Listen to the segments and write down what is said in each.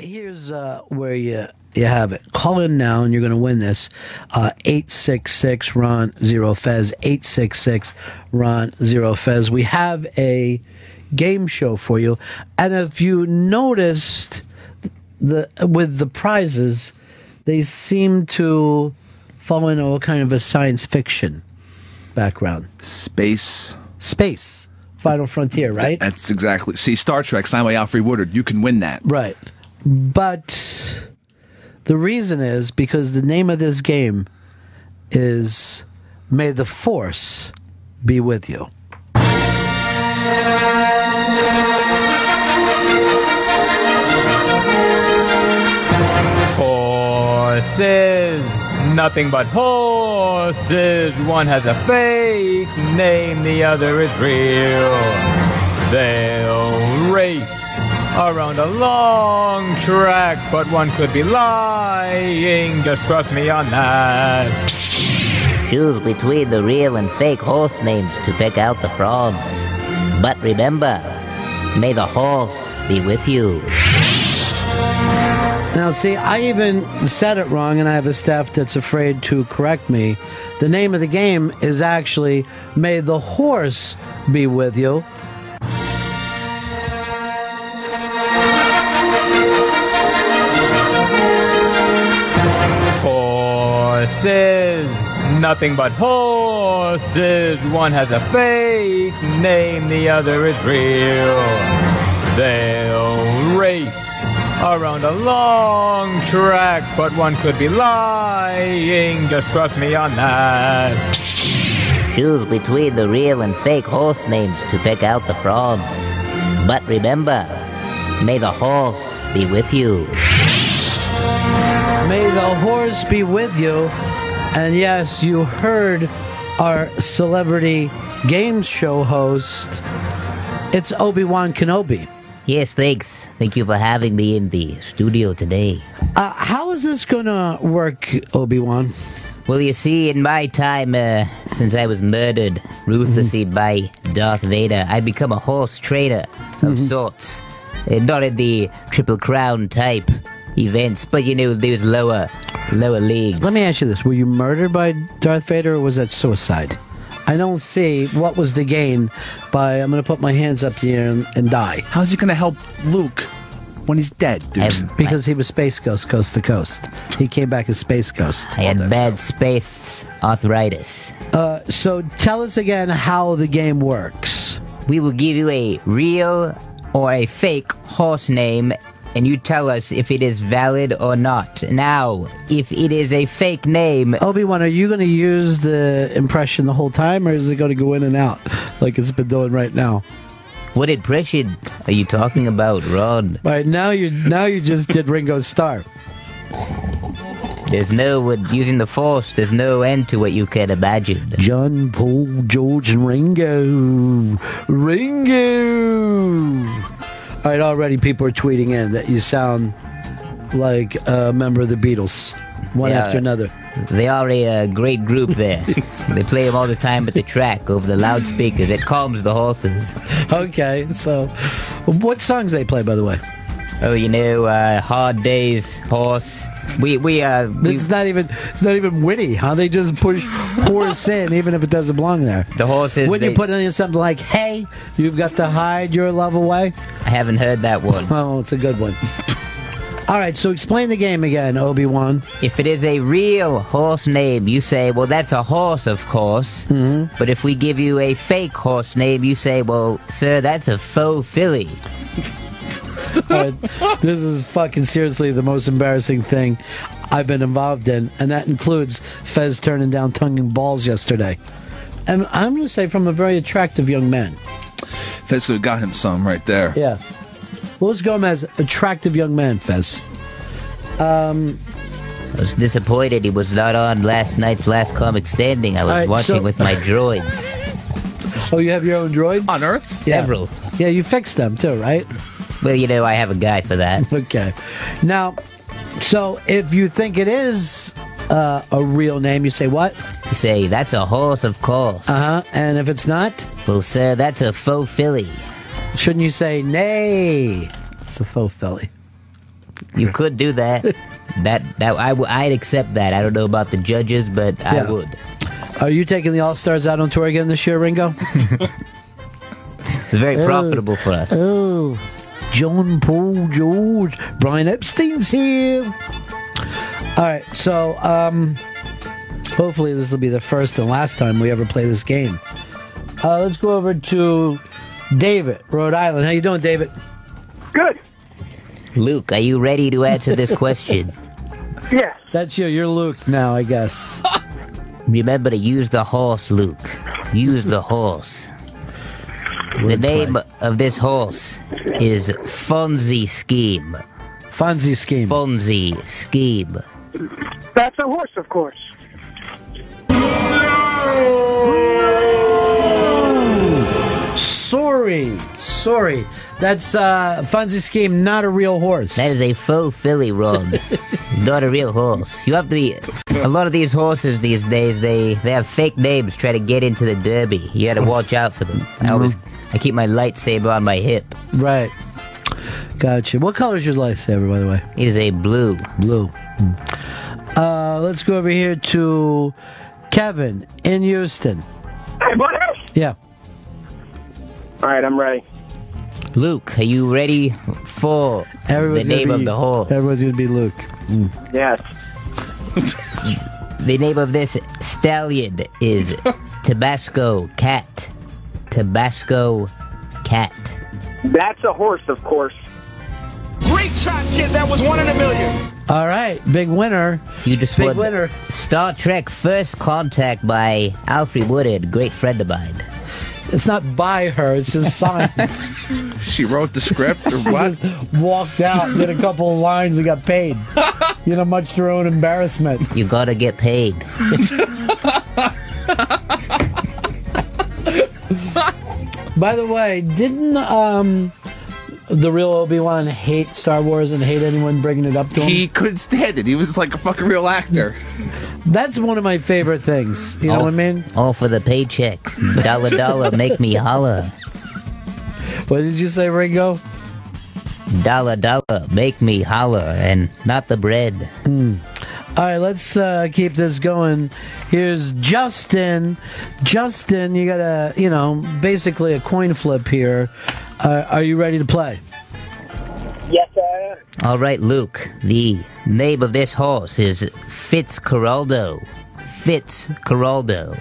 here's uh, where you you have it. Call in now, and you're going to win this. Uh, eight six six Ron Zero Fez. Eight six six Ron Zero Fez. We have a game show for you, and if you noticed the with the prizes, they seem to fall into a kind of a science fiction background. Space. Space. Final Frontier, right? That's exactly. See, Star Trek, signed by Alfre Woodard. You can win that. Right. But the reason is because the name of this game is May the Force be with you. Horses, nothing but horses. One has a fake name, the other is real. They'll race around a long track, but one could be lying. Just trust me on that. Choose between the real and fake horse names to pick out the frogs. But remember, may the horse be with you. Now, see, I even said it wrong, and I have a staff that's afraid to correct me. The name of the game is actually May the Horse Be With You. Horses, nothing but horses. One has a fake name, the other is real. They'll race around a long track, but one could be lying. Just trust me on that. Choose between the real and fake horse names to pick out the frogs. But remember, may the horse be with you. May the horse be with you. And yes, you heard our celebrity game show host. It's Obi Wan Kenobi. Yes, thanks. Thank you for having me in the studio today. Uh, how is this going to work, Obi Wan? Well, you see, in my time, uh, since I was murdered ruthlessly by Darth Vader, I've become a horse trader of sorts. Uh, not in the Triple Crown type events, but you know, those lower, lower leagues. Let me ask you this: Were you murdered by Darth Vader, or was that suicide? I don't see what was the gain by I'm going to put my hands up here and, and die How's he going to help Luke when he's dead, dude? I've- because he was Space Ghost, coast to coast. He came back as Space Ghost. I had bad space arthritis. Uh, so tell us again how the game works. We will give you a real or a fake horse name, and you tell us if it is valid or not. Now, if it is a fake name, Obi Wan, are you going to use the impression the whole time, or is it going to go in and out like it's been doing right now? what impression are you talking about, Ron? All right, now you now you just did Ringo Starr. There's no, with using the force, there's no end to what you can imagine. John, Paul, George, and Ringo. Ringo. All right, already people are tweeting in that you sound like a member of the Beatles, one Yeah. after another. They are a uh, great group there. they play them all the time at the track over the loudspeakers. It calms the horses. Okay, so what songs they play, by the way? Oh, you know, uh, hard days, horse. We we uh we, It's not even it's not even witty, huh? They just push horse in, even if it doesn't belong there. the horses. When they, you put in something like "Hey, you've got to hide your love away," I haven't heard that one. oh, it's a good one. All right, so explain the game again, Obi Wan. If it is a real horse name, you say, well, that's a horse, of course. Mm-hmm. But if we give you a fake horse name, you say, well, sir, that's a faux filly. this is fucking seriously the most embarrassing thing I've been involved in, and that includes Fez turning down tongue and balls yesterday. And I'm going to say from a very attractive young man. Fez could've got him some right there. Yeah. Luis Gomez, attractive young man, Fez. Um, I was disappointed he was not on last night's Last Comic Standing. I was All right, watching so- with my droids. Oh, you have your own droids? On Earth? Yeah. Several. Yeah, you fixed them too, right? Well, you know, I have a guy for that. Okay. Now, so if you think it is uh, a real name, you say what? You say, that's a horse, of course. Uh huh. And if it's not, well, sir, that's a faux filly. shouldn't you say nay? It's a faux filly. You could do that. that that I w- I'd accept that. I don't know about the judges, but Yeah. I would. Are you taking the All Stars out on tour again this year, Ringo? It's very profitable for us. Oh, John Paul George. Brian Epstein's here. All right, so um, hopefully this will be the first and last time we ever play this game. Uh, let's go over to David, Rhode Island. How you doing, David? Good. Luke, are you ready to answer this question? Yes. That's you. You're Luke now, I guess. Remember to use the horse, Luke. Use the horse. The name of this horse is Fonzie Scheme. Fonzie scheme. Fonzie Scheme. That's a horse, of course. sorry, sorry. That's uh, Fonzie scheme, not a real horse. That is a faux filly, Rob. Not a real horse. You have to be. A lot of these horses these days, they they have fake names. Try to get into the Derby. You got to watch out for them. I always, I keep my lightsaber on my hip. right. Gotcha. What color is your lightsaber, by the way? It is a blue. Blue. Hmm. Uh, let's go over here to Kevin in Houston. Hey, buddy. Yeah. All right, I'm ready. Luke, are you ready for Everyone's the name be, of the horse? Everyone's gonna be Luke. Yes. The name of this stallion is Tabasco Cat. Tabasco Cat. That's a horse, of course. Great shot, kid. That was one in a million. All right, big winner. You just Big won winner. Star Trek First Contact by Alfre Woodard, great friend of mine. It's not by her. It's just signed. She wrote the script or what? She just walked out, did a couple of lines, and got paid. You know, much to her own embarrassment. You gotta get paid. By the way, didn't um the real Obi Wan hate Star Wars and hate anyone bringing it up to him? He couldn't stand it. He was like a fucking real actor. That's one of my favorite things. You know all, what I mean? All for the paycheck. Dollar dollar, make me holla. What did you say, Ringo? Dollar dollar, make me holla, and not the bread. All right, let's uh, keep this going. Here's Justin. Justin, you got a, you know, basically a coin flip here. Uh, are you ready to play? Yes, I am. All right, Luke. The name of this horse is Fitzcarraldo. Fitzcarraldo.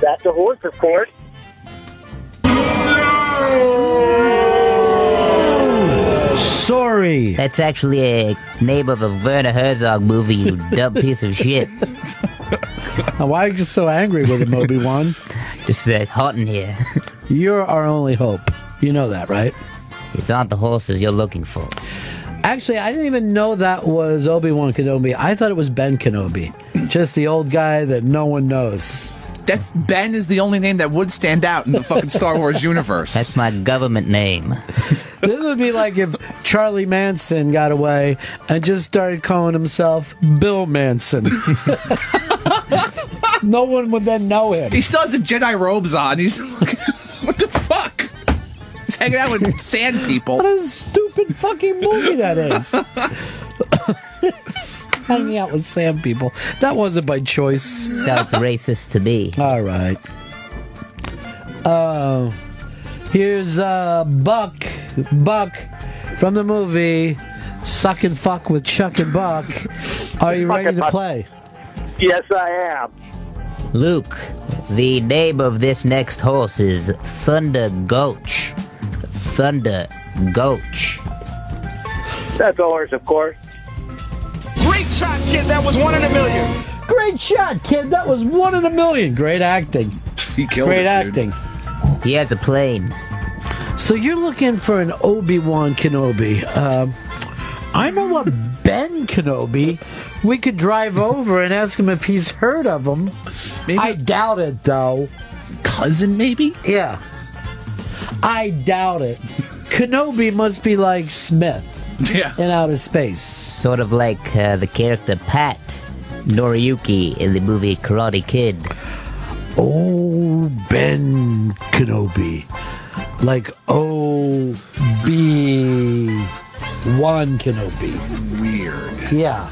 That's a horse, of course. Sorry. That's actually a name of a Werner Herzog movie, you dumb piece of shit. Now, why are you so angry with him, Obi Wan? Just that it's hot in here. You're our only hope. You know that, right? These aren't the horses you're looking for. Actually, I didn't even know that was Obi Wan Kenobi. I thought it was Ben Kenobi, just the old guy that no one knows. That's Ben is the only name that would stand out in the fucking Star Wars universe. That's my government name. This would be like if Charlie Manson got away and just started calling himself Bill Manson. No one would then know him. he still has the Jedi robes on. He's like, what the fuck? He's hanging out with sand people. What a stupid fucking movie that is. Hanging out with sand people. That wasn't by choice. Sounds racist to me. All right. Uh, here's uh, Buck. Buck from the movie Suck and Fuck with Chuck and Buck. Are you ready to Buck. play? Yes, I am. Luke, the name of this next horse is Thunder Gulch. Thunder Gulch. That's a horse, of course. Great shot, kid. That was one in a million. Great shot, kid. That was one in a million. Great acting. He killed Great it, dude. acting. He has a plane. So you're looking for an Obi Wan Kenobi. Um, I know a Ben Kenobi. We could drive over and ask him if he's heard of him. Maybe I doubt it, though. cousin, maybe? Yeah. I doubt it. Kenobi must be like Smith Yeah. in outer space. Sort of like uh, the character Pat Noriyuki in the movie Karate Kid. Oh, Ben Kenobi. Like O B One Kenobi. Weird. Yeah.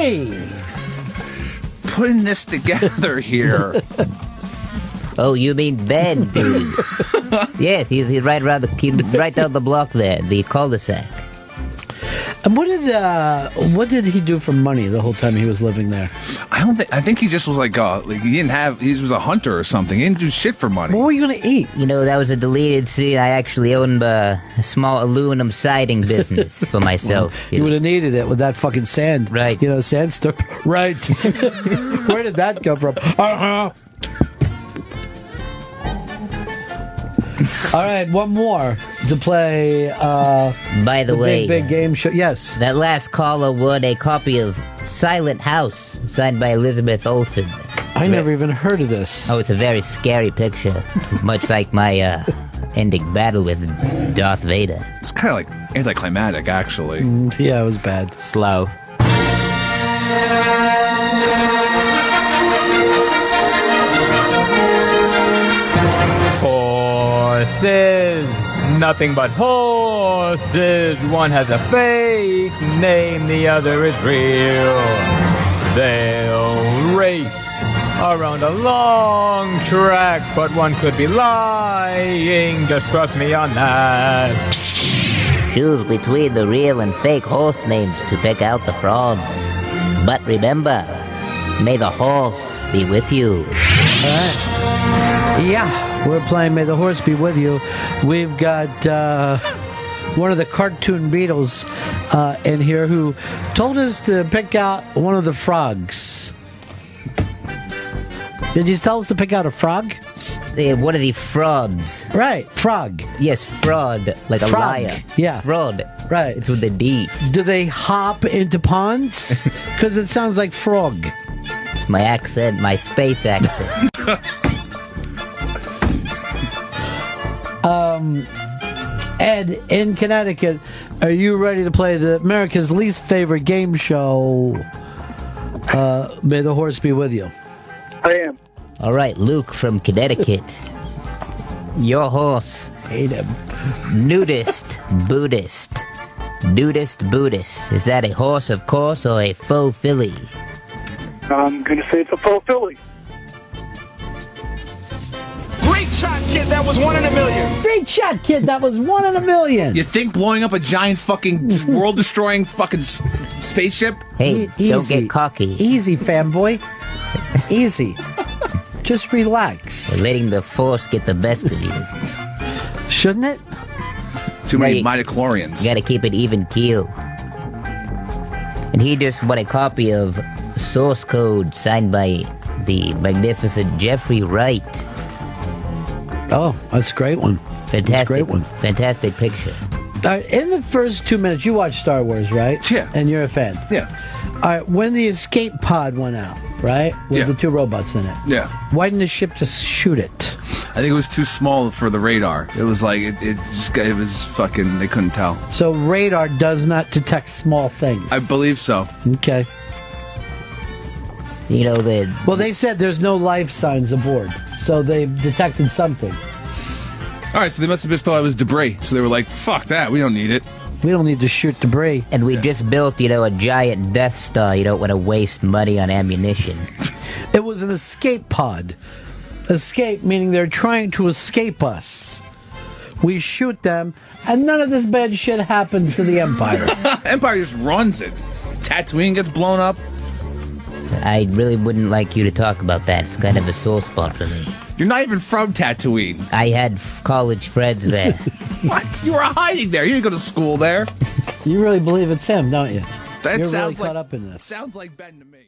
OB. Putting this together here. Oh, you mean Ben, dude? yes, he's, he's right around the he- right down the block there, the cul-de-sac. And what did uh, what did he do for money the whole time he was living there? I don't think. I think he just was like, uh, like he didn't have. He was a hunter or something. He didn't do shit for money. What were you gonna eat? You know, that was a deleted scene. I actually owned uh, a small aluminum siding business for myself. you You would have needed it with that fucking sand. Right. You know, sandstone. Right. Where did that come from? Uh-huh. All right, one more to play uh, By the, the way, big, big game show. Yes. that last caller won a copy of Silent House, signed by Elizabeth Olsen. I never even heard of this. Oh, it's a very scary picture, much like my uh, ending battle with Darth Vader. It's kind of like anticlimactic, actually. Yeah, it was bad. Slow. Horses, nothing but horses. One has a fake name, the other is real. They'll race around a long track, but one could be lying. Just trust me on that. Choose between the real and fake horse names to pick out the frauds. But remember, may the horse be with you. Yeah, we're playing May the Horse Be With You. We've got uh, one of the cartoon Beatles uh, in here who told us to pick out one of the frogs. Did you tell us to pick out a frog? Eh, what are the frogs. Right, frog. Yes, fraud, like a Frog, liar. yeah. Fraud. Right. It's with the D. Do they hop into ponds? Because it sounds like frog. It's my accent, my space accent. Ed in Connecticut, are you ready to play the America's least favorite game show? Uh, May the horse be with you. I am. All right, Luke from Connecticut. Your horse, Hate him. nudist, Buddhist. Nudist, Buddhist. Is that a horse, of course, or a faux filly? I'm going to say it's a full filly. Kid. That was one in a million. Great shot, kid. That was one in a million. You think blowing up a giant fucking world-destroying fucking s- spaceship? Hey, E- don't easy. get cocky. Easy, fanboy. Easy. Just relax. Letting the force get the best of you. Shouldn't it? Too many Right. midichlorians. You gotta keep it even keel. And he just won a copy of Source Code signed by the magnificent Jeffrey Wright. Oh, that's a great one. That's a Fantastic great one. Fantastic picture. All right, in the first two minutes, you watch Star Wars, right? Yeah. And you're a fan. Yeah, All right, when the escape pod went out, right? With Yeah. the two robots in it. yeah. Why didn't the ship just shoot it? I think it was too small for the radar. It was like it, it just it was fucking. They couldn't tell. So radar does not detect small things. I believe so. okay. You know, they Well, they said there's no life signs aboard, so they've detected something. All right, so they must have just thought it was debris. So they were like, "Fuck that, we don't need it." We don't need to shoot debris. and we just built, you know, a giant Death Star. You don't want to waste money on ammunition. It was an escape pod. Escape meaning they're trying to escape us. We shoot them, and none of this bad shit happens to the Empire. Empire just runs it. Tatooine gets blown up. I really wouldn't like you to talk about that. It's kind of a sore spot for me. You're not even from Tatooine. I had f- college friends there. What? You were hiding there. You didn't go to school there. you really believe it's him, don't you? That You're sounds really like caught up in this. Sounds like Ben to me.